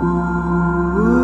Ooh.